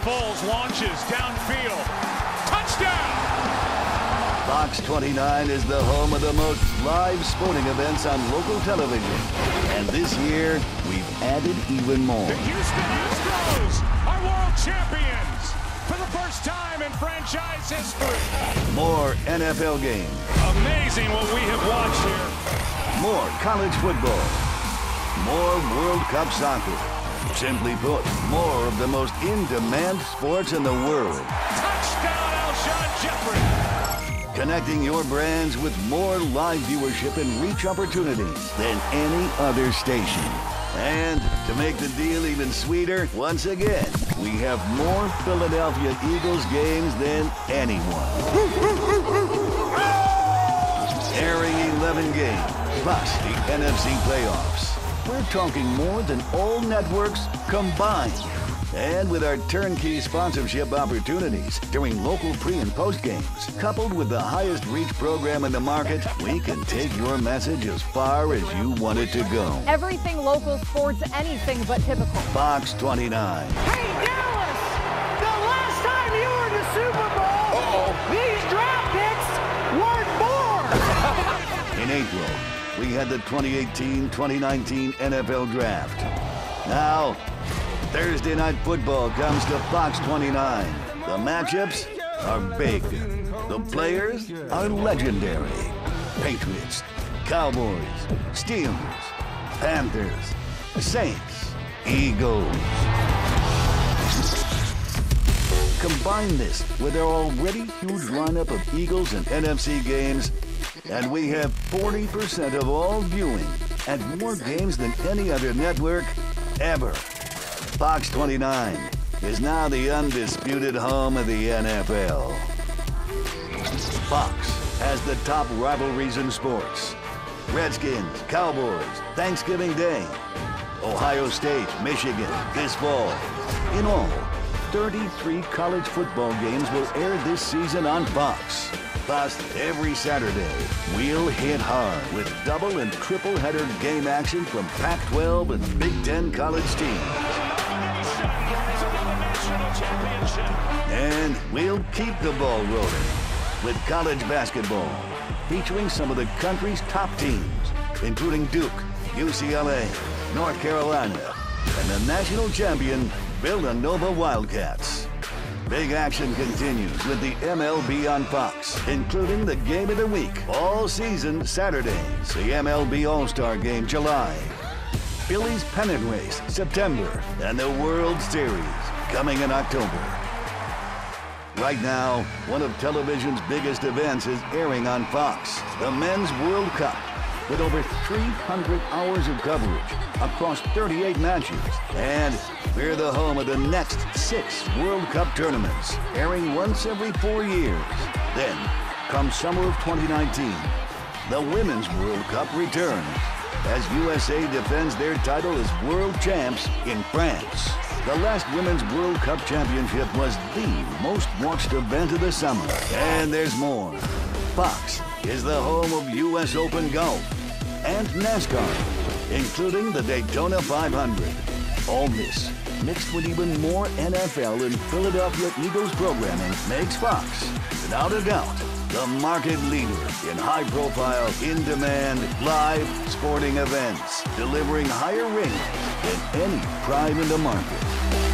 Foles launches downfield. Touchdown! Fox 29 is the home of the most live sporting events on local television. And this year, we've added even more. The Houston Astros are world champions for the first time in franchise history. More NFL games. Amazing what we have watched here. More college football. More World Cup soccer. Simply put, more of the most in-demand sports in the world. Touchdown, Alshon Jeffery. Connecting your brands with more live viewership and reach opportunities than any other station. And to make the deal even sweeter, once again, we have more Philadelphia Eagles games than anyone. Airing 11 games, plus the NFC playoffs. We're talking more than all networks combined. And with our turnkey sponsorship opportunities during local pre and post games, coupled with the highest reach program in the market, we can take your message as far as you want it to go. Everything local sports, anything but typical. Fox 29. Hey, Dallas! The last time you were in the Super Bowl, these draft picks weren't born! In April, we had the 2018-2019 NFL Draft. Now, Thursday Night Football comes to Fox 29. The matchups are big. The players are legendary. Patriots, Cowboys, Steelers, Panthers, Saints, Eagles. Combine this with their already huge lineup of Eagles and NFC games, and we have 40% of all viewing and more games than any other network ever. Fox 29 is now the undisputed home of the NFL. Fox has the top rivalries in sports. Redskins, Cowboys, Thanksgiving Day, Ohio State, Michigan, this fall. In all, 33 college football games will air this season on Fox. Every Saturday, we'll hit hard with double and triple header game action from Pac-12 and Big Ten college teams. And we'll keep the ball rolling with college basketball, featuring some of the country's top teams, including Duke, UCLA, North Carolina, and the national champion Villanova Wildcats. Big action continues with the MLB on Fox, including the game of the week all season Saturdays, the MLB All-Star Game July, Phillies pennant race September, and the World Series coming in October. Right now, one of television's biggest events is airing on Fox, the Men's World Cup, with over 300 hours of coverage across 38 matches. And we're the home of the next six World Cup tournaments, airing once every four years. Then, come summer of 2019, the Women's World Cup returns as USA defends their title as world champs in France. The last Women's World Cup Championship was the most watched event of the summer. And there's more. Fox is the home of U.S. Open Golf and NASCAR, including the Daytona 500. All this, mixed with even more NFL and Philadelphia Eagles programming, makes Fox, without a doubt, the market leader in high-profile, in-demand, live sporting events, delivering higher ratings than any prime in the market.